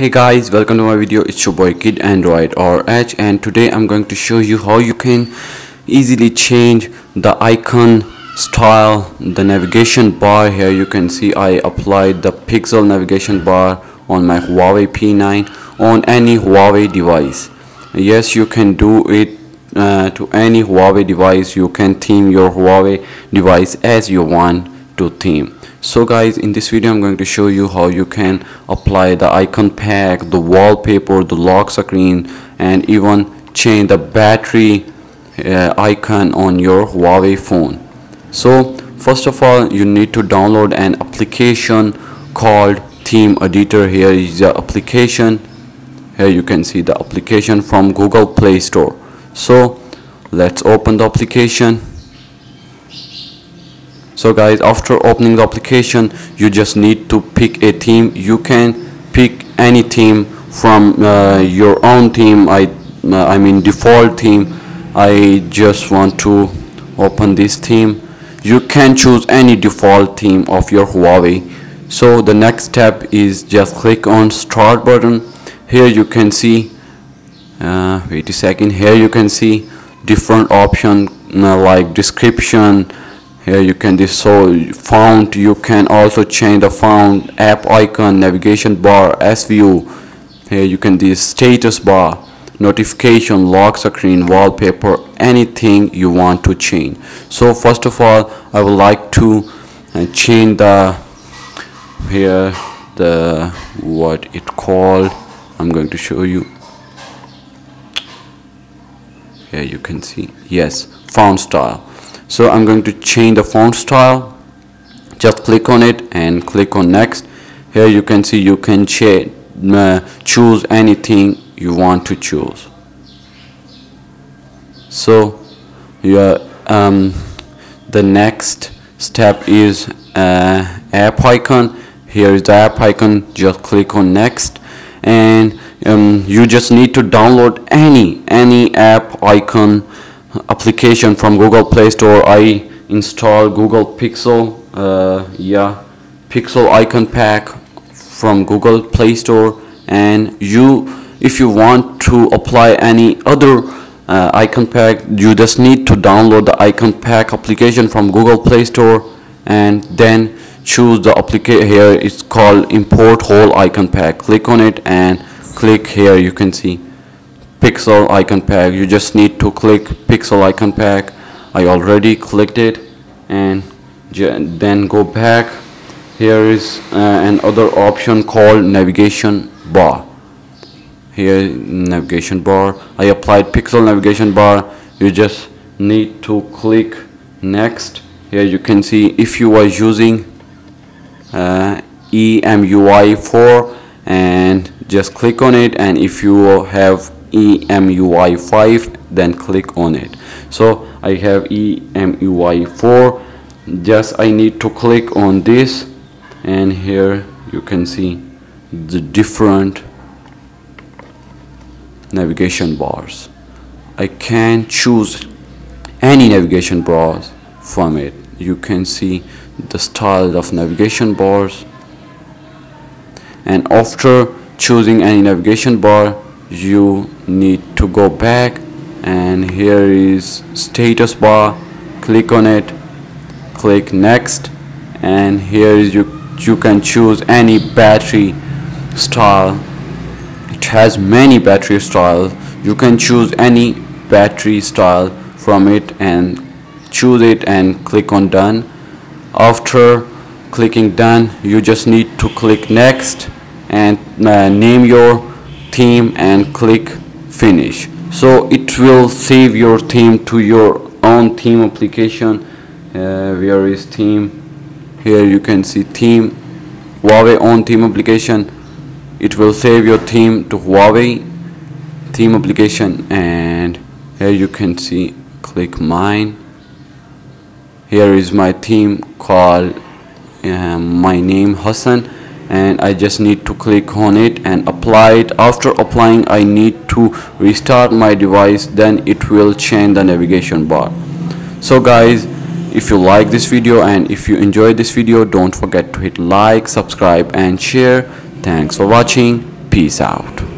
Hey guys, welcome to my video. It's your boy Kid Android RH and today I'm going to show you how you can easily change the icon style, the navigation bar here you can see I applied the pixel navigation bar on my Huawei P9 on any Huawei device. Yes, you can do it uh, to any Huawei device. You can theme your Huawei device as you want to theme. So guys in this video i'm going to show you how you can apply the icon pack the wallpaper the lock screen and even change the battery uh, icon on your huawei phone. So first of all you need to download an application called theme editor. Here is the application. Here you can see the application from google play store. So let's open the application so guys after opening the application you just need to pick a theme you can pick any theme from uh, your own theme I uh, I mean default theme I just want to open this theme you can choose any default theme of your Huawei. So the next step is just click on start button. Here you can see uh, wait a second. Here you can see different option uh, like description here you can this so font you can also change the font app icon navigation bar s view. Here you can this status bar notification lock screen wallpaper anything you want to change. So first of all I would like to uh, change the here the what it called. I'm going to show you. Here you can see. Yes font style so I'm going to change the font style. Just click on it and click on next. Here you can see you can uh, choose anything you want to choose. So yeah um, the next step is uh, app icon. Here is the app icon. Just click on next. And um, you just need to download any any app icon application from Google Play Store. I install Google Pixel uh, yeah Pixel icon pack from Google Play Store. And you if you want to apply any other uh, icon pack you just need to download the icon pack application from Google Play Store and then choose the application here it's called import whole icon pack. Click on it and click here you can see pixel icon pack. You just need to click pixel icon pack. I already clicked it. And then go back. Here is uh, another option called navigation bar. Here navigation bar. I applied pixel navigation bar. You just need to click next. Here you can see if you are using uh, EMUI 4 and just click on it. And if you have EMUI 5 then click on it. So I have EMUI 4 just I need to click on this and here you can see the different navigation bars. I can choose any navigation bars from it. You can see the style of navigation bars. And after choosing any navigation bar you need to go back and here is status bar. Click on it. Click next. And here is you you can choose any battery style. It has many battery styles you can choose any battery style from it and choose it and click on done. After clicking done you just need to click next and uh, name your theme and click finish. So it will save your theme to your own theme application. Uh, where is theme? Here you can see theme Huawei own theme application. It will save your theme to Huawei theme application. And here you can see click mine. Here is my theme called uh, my name Hassan and I just need to click on it and apply it. After applying I need to restart my device then it will change the navigation bar. So guys if you like this video and if you enjoyed this video don't forget to hit like subscribe and share. Thanks for watching. Peace out